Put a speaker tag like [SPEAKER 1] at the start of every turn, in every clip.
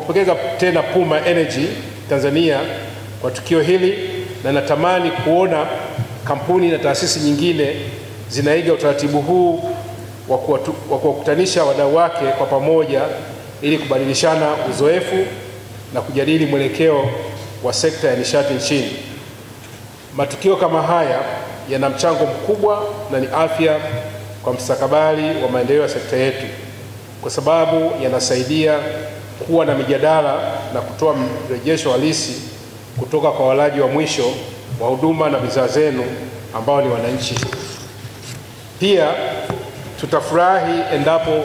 [SPEAKER 1] kupongeza tena Puma Energy Tanzania kwa tukio hili na natamani kuona kampuni na taasisi nyingine zinaiga utaratibu huu wa kuwakutanisha wadau wake kwa pamoja ili kubadilishana uzoefu na kujadili mwelekeo wa sekta ya nishati nchini. Matukio kama haya yana mchango mkubwa na ni afya kwa mstakabali wa maendeleo ya sekta yetu, kwa sababu yanasaidia kuwa na mijadala na kutoa mrejesho halisi kutoka kwa walaji wa mwisho wa huduma na bidhaa zenu ambao ni wananchi. Pia tutafurahi endapo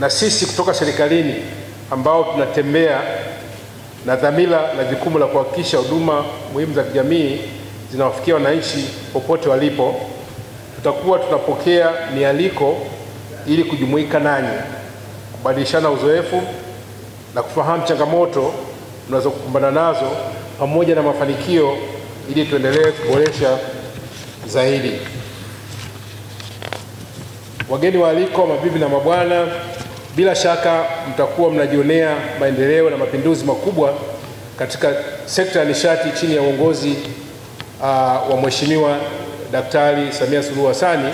[SPEAKER 1] na sisi kutoka serikalini ambao tunatembea na dhamira na jukumu la kuhakikisha huduma muhimu za kijamii zinawafikia wananchi popote walipo, tutakuwa tunapokea mialiko ili kujumuika nanyi, kubadilishana uzoefu na kufahamu changamoto tunazokumbana nazo pamoja na mafanikio ili tuendelee kuboresha zaidi. Wageni waalikwa, mabibi na mabwana, bila shaka mtakuwa mnajionea maendeleo na mapinduzi makubwa katika sekta ya nishati chini ya uongozi uh, wa Mheshimiwa Daktari Samia Suluhu Hassani,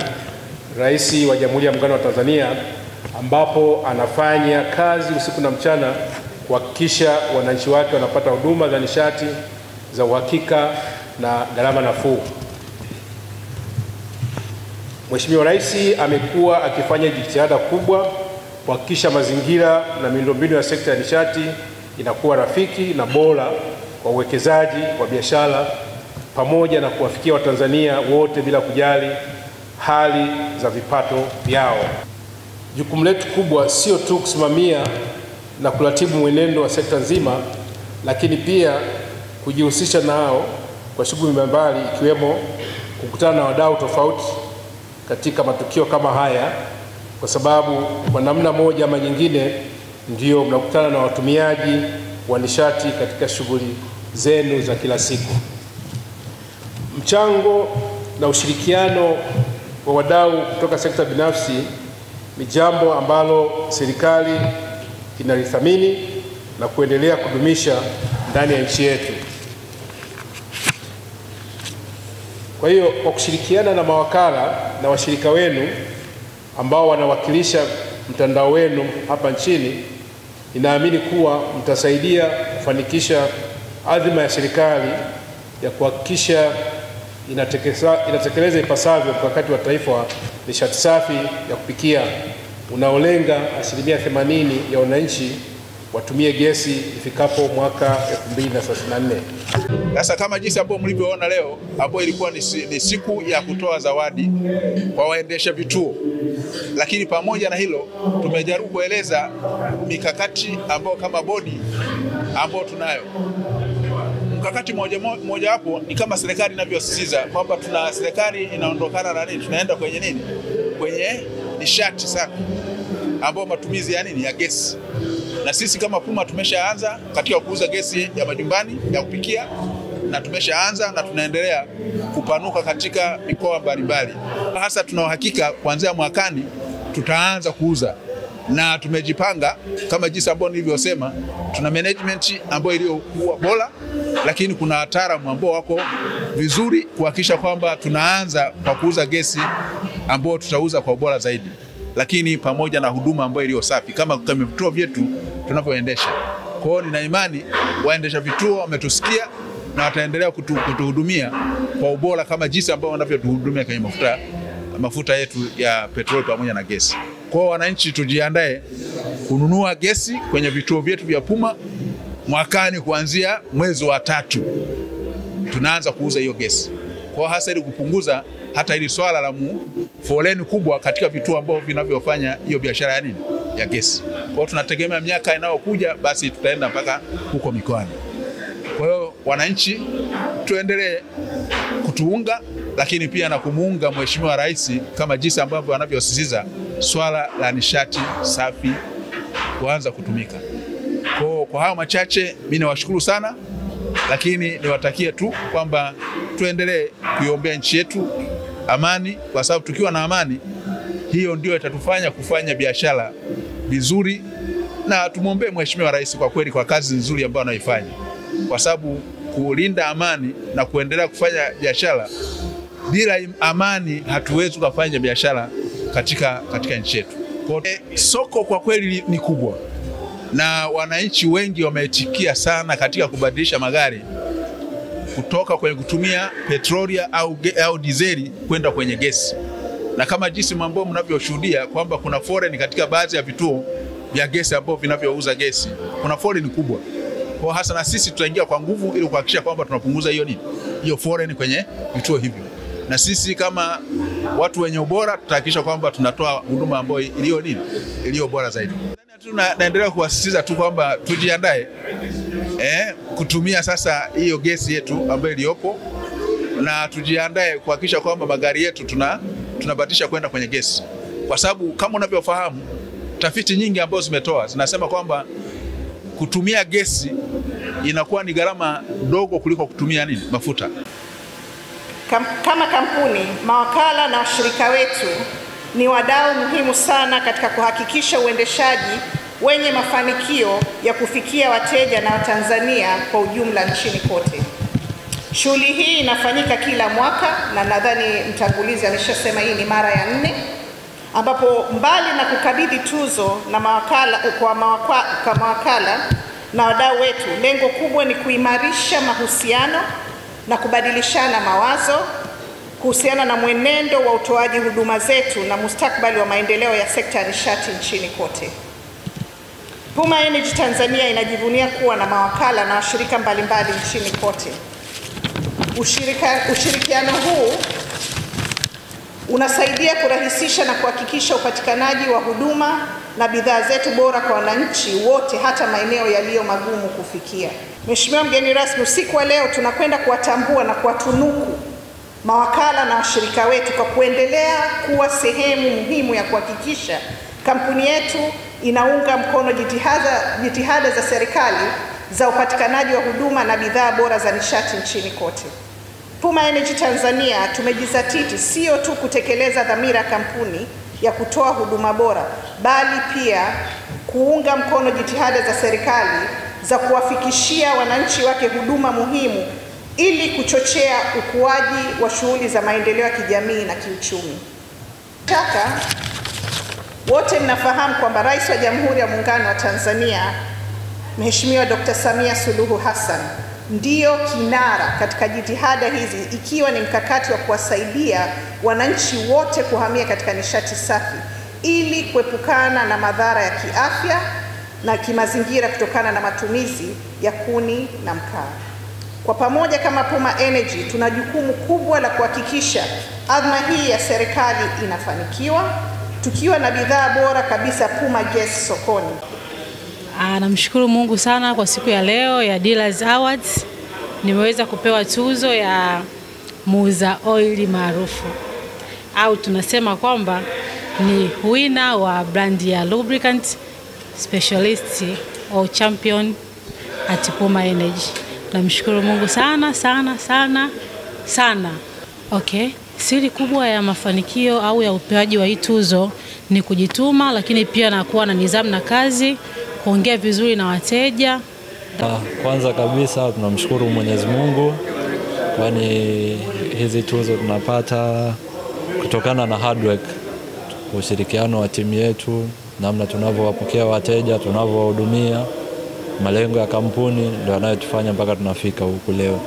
[SPEAKER 1] Rais wa Jamhuri ya Muungano wa Tanzania, ambapo anafanya kazi usiku na mchana kuhakikisha wananchi wake wanapata huduma za nishati za uhakika na gharama nafuu. Mheshimiwa Rais amekuwa akifanya jitihada kubwa kuhakikisha mazingira na miundombinu ya sekta ya nishati inakuwa rafiki na bora kwa uwekezaji wa biashara pamoja na kuwafikia Watanzania wote bila kujali hali za vipato vyao. Jukumu letu kubwa sio tu kusimamia na kuratibu mwenendo wa sekta nzima, lakini pia kujihusisha nao kwa shughuli mbalimbali ikiwemo kukutana na wadau tofauti katika matukio kama haya, kwa sababu kwa namna moja ama nyingine ndio mnakutana na watumiaji wa nishati katika shughuli zenu za kila siku. Mchango na ushirikiano wa wadau kutoka sekta binafsi ni jambo ambalo serikali inalithamini na kuendelea kudumisha ndani ya nchi yetu. Kwa hiyo kwa kushirikiana na mawakala na washirika wenu ambao wanawakilisha mtandao wenu hapa nchini, ninaamini kuwa mtasaidia kufanikisha azima ya serikali ya kuhakikisha inatekeleza ipasavyo mkakati wa taifa wa nishati safi ya kupikia unaolenga asilimia 80 ya wananchi watumie gesi ifikapo mwaka 2034.
[SPEAKER 2] Sasa kama jinsi ambavyo mlivyoona leo, ambayo ilikuwa ni, ni siku ya kutoa zawadi kwa waendesha vituo, lakini pamoja na hilo tumejaribu kueleza mikakati ambayo kama bodi ambayo tunayo. Mkakati moja moja mojawapo ni kama serikali inavyosisitiza kwamba tuna serikali inaondokana na nini, tunaenda kwenye nini, kwenye nishati sana ambayo matumizi ya nini, ya gesi. Na sisi kama Puma tumeshaanza katika kuuza gesi ya majumbani ya kupikia na tumeshaanza na tunaendelea kupanuka katika mikoa mbalimbali. Hasa tuna uhakika kuanzia mwakani tutaanza kuuza na tumejipanga kama jinsi ambao nilivyosema, tuna management ambayo iliyokuwa bora, lakini kuna wataalamu ambao wako vizuri kuhakikisha kwamba tunaanza kwa kuuza gesi ambayo tutauza kwa ubora zaidi lakini pamoja na huduma ambayo iliyo safi kama kama vituo vyetu tunavyoendesha. Kwa hiyo nina imani waendesha vituo wametusikia na wataendelea kutu, kutuhudumia kwa ubora kama jinsi ambao wanavyotuhudumia kwenye mafuta mafuta yetu ya petroli pamoja na gesi. Kwa wananchi, tujiandae kununua gesi kwenye vituo vyetu vya Puma mwakani kuanzia mwezi wa tatu tunaanza kuuza hiyo gesi. Kwa hasa ili kupunguza hata hili swala la foleni kubwa katika vituo ambavyo vinavyofanya hiyo biashara ya nini ya gesi. Kwa hiyo tunategemea miaka inayokuja basi tutaenda mpaka huko mikoani. Kwa hiyo wananchi, tuendelee kutuunga, lakini pia na kumuunga Mheshimiwa Rais kama jinsi ambavyo anavyosisitiza swala la nishati safi kuanza kutumika. Kwa kwa hayo machache, mimi nawashukuru sana, lakini niwatakie tu kwamba tuendelee kuiombea nchi yetu amani, kwa sababu tukiwa na amani, hiyo ndio itatufanya kufanya biashara vizuri na tumwombee Mheshimiwa Rais kwa kweli kwa kazi nzuri ambayo anaifanya, kwa sababu kulinda amani na kuendelea kufanya biashara, bila amani hatuwezi kufanya biashara katika, katika nchi yetu. E, soko kwa kweli ni kubwa. Na wananchi wengi wameitikia sana katika kubadilisha magari kutoka kwenye kutumia petroli au, au dizeli kwenda kwenye gesi, na kama jinsi mambo mnavyoshuhudia kwamba kuna foreni katika baadhi ya vituo vya gesi ambavyo vinavyouza gesi, kuna foreni kubwa. Kwa hasa na sisi tutaingia kwa nguvu ili kuhakikisha kwamba tunapunguza hiyo nini, hiyo foreni kwenye vituo hivyo, na sisi kama watu wenye ubora tutahakikisha kwamba tunatoa huduma ambayo iliyo nini, iliyo bora zaidi. Na, naendelea kuwasisitiza tu kwamba tujiandae eh, kutumia sasa hiyo gesi yetu ambayo iliyopo na tujiandae kuhakikisha kwamba magari yetu tuna tunabadilisha kwenda kwenye gesi, kwa sababu kama unavyofahamu tafiti nyingi ambazo zimetoa zinasema kwamba kutumia gesi inakuwa ni gharama ndogo kuliko kutumia nini mafuta.
[SPEAKER 3] Kam, kama kampuni, mawakala na washirika wetu ni wadau muhimu sana katika kuhakikisha uendeshaji wenye mafanikio ya kufikia wateja na Watanzania kwa ujumla nchini kote. Shughuli hii inafanyika kila mwaka na nadhani mtangulizi ameshasema hii ni mara ya nne, ambapo mbali na kukabidhi tuzo na mawakala, kwa, mawakala, kwa mawakala na wadau wetu, lengo kubwa ni kuimarisha mahusiano na kubadilishana mawazo kuhusiana na mwenendo wa utoaji huduma zetu na mustakabali wa maendeleo ya sekta ya nishati nchini kote. Puma Energy Tanzania inajivunia kuwa na mawakala na washirika mbalimbali nchini kote. Ushirika, ushirikiano huu unasaidia kurahisisha na kuhakikisha upatikanaji wa huduma na bidhaa zetu bora kwa wananchi wote hata maeneo yaliyo magumu kufikia. Mheshimiwa mgeni rasmi, usiku wa leo tunakwenda kuwatambua na kuwatunuku mawakala na washirika wetu kwa kuendelea kuwa sehemu muhimu ya kuhakikisha kampuni yetu inaunga mkono jitihada, jitihada za serikali za upatikanaji wa huduma na bidhaa bora za nishati nchini kote. Puma Energy Tanzania tumejizatiti sio tu kutekeleza dhamira ya kampuni ya kutoa huduma bora, bali pia kuunga mkono jitihada za serikali za kuwafikishia wananchi wake huduma muhimu ili kuchochea ukuaji wa shughuli za maendeleo ya kijamii na kiuchumi. Taka wote mnafahamu kwamba Rais wa Jamhuri ya Muungano wa Tanzania Mheshimiwa Dr. Samia Suluhu Hassan ndiyo kinara katika jitihada hizi, ikiwa ni mkakati wa kuwasaidia wananchi wote kuhamia katika nishati safi ili kuepukana na madhara ya kiafya na kimazingira kutokana na matumizi ya kuni na mkaa. Kwa pamoja kama Puma Energy tuna jukumu kubwa la kuhakikisha adhma hii ya serikali inafanikiwa tukiwa na bidhaa bora kabisa Puma Gas sokoni.
[SPEAKER 4] Namshukuru Mungu sana kwa siku ya leo ya Dealers Awards. Nimeweza kupewa tuzo ya muuza oili maarufu au tunasema kwamba ni winner wa brand ya lubricant specialist au champion at Puma Energy. Namshukuru Mungu sana sana sana sana. Okay, siri kubwa ya mafanikio au ya upewaji wa hii tuzo ni kujituma, lakini pia na kuwa na nidhamu na kazi, kuongea vizuri na wateja.
[SPEAKER 5] Kwanza kabisa tunamshukuru Mwenyezi Mungu, kwani hizi tuzo tunapata kutokana na hard work, ushirikiano wa timu yetu, namna tunavyowapokea wateja, tunavyowahudumia malengo ya kampuni ndio yanayotufanya mpaka tunafika huku leo.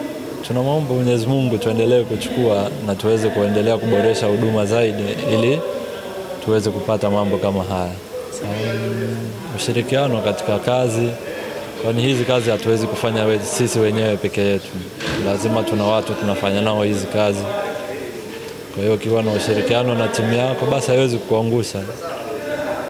[SPEAKER 5] Tunamwomba Mwenyezi Mungu tuendelee kuchukua na tuweze kuendelea kuboresha huduma zaidi ili tuweze kupata mambo kama haya. Ushirikiano katika kazi, kwani hizi kazi hatuwezi kufanya we, sisi wenyewe peke yetu, lazima tuna watu tunafanya nao hizi kazi. Kwa hiyo ukiwa na ushirikiano na timu yako, basi haiwezi kuangusha.